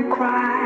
you cry.